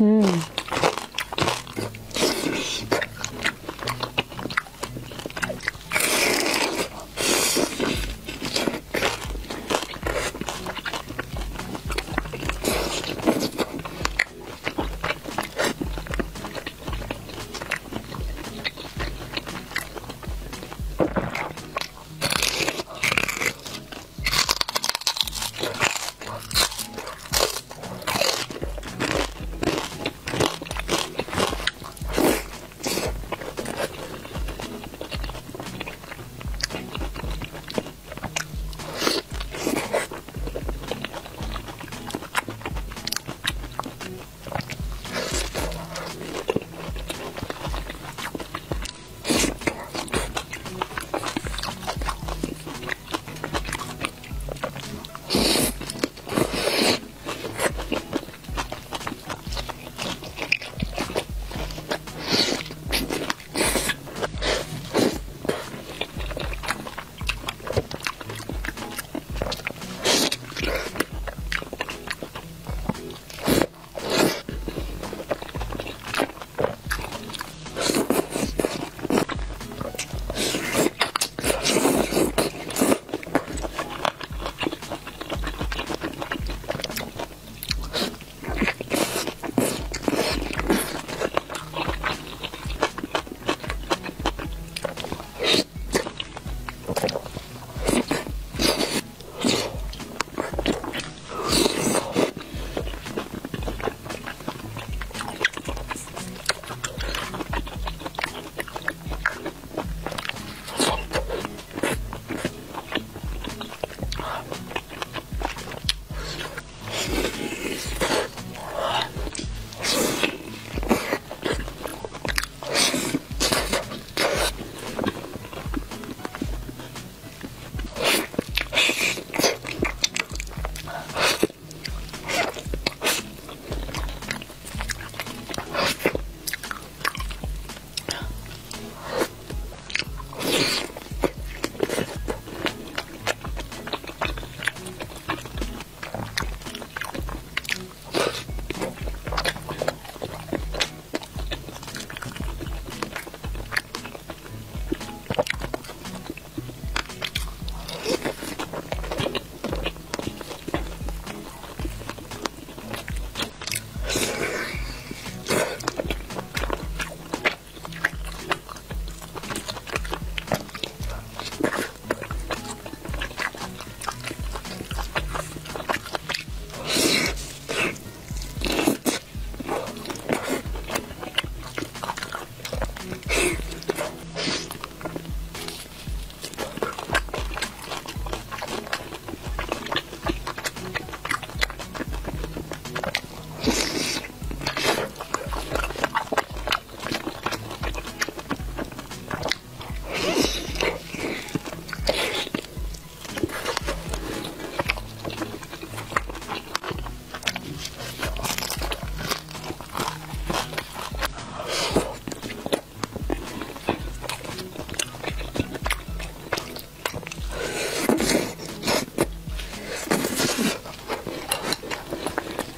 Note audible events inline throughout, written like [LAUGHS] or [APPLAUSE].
嗯。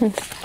Mm-hmm. [LAUGHS]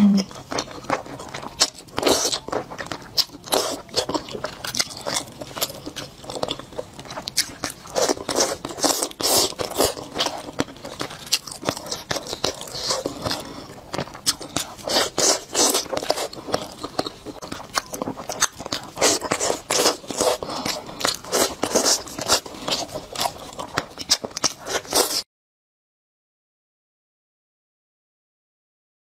嗯。